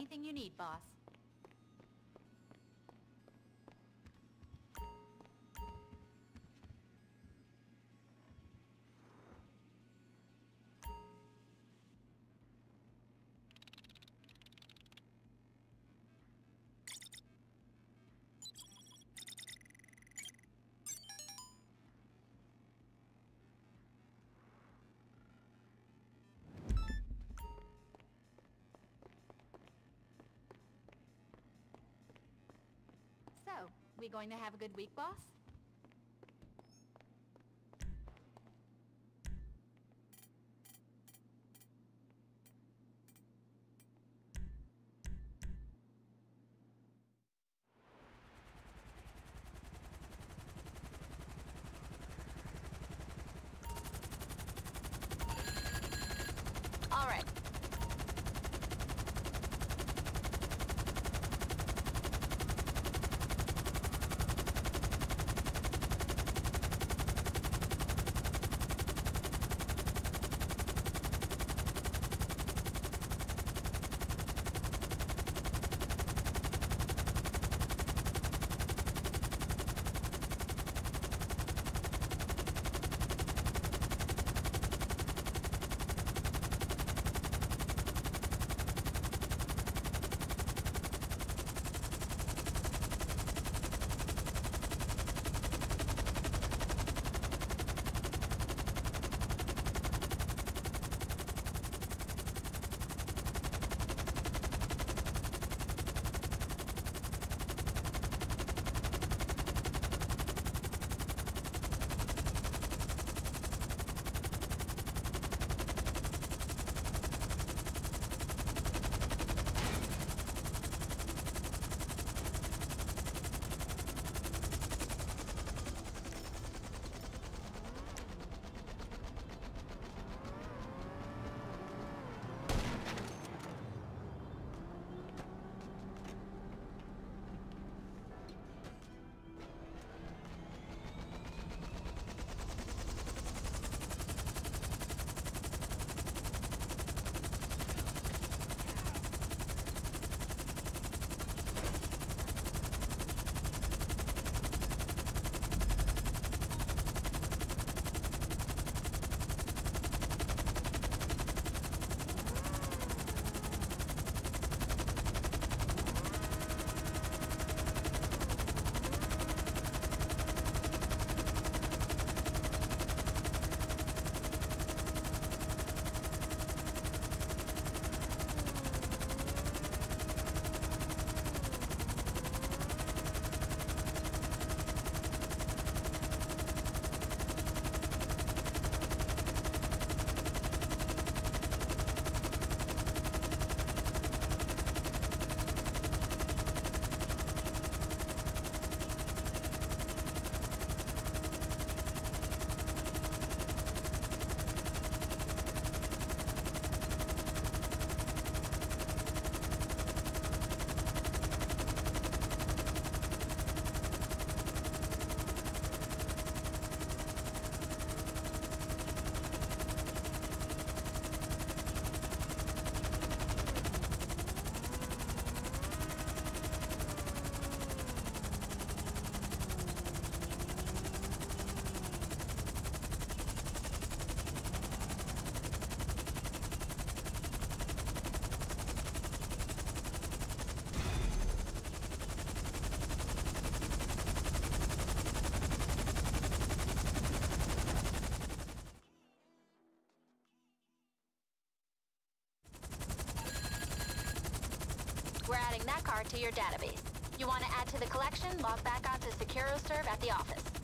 anything you need, boss. We going to have a good week, boss? We're adding that card to your database. You want to add to the collection, log back onto SecuroServe at the office.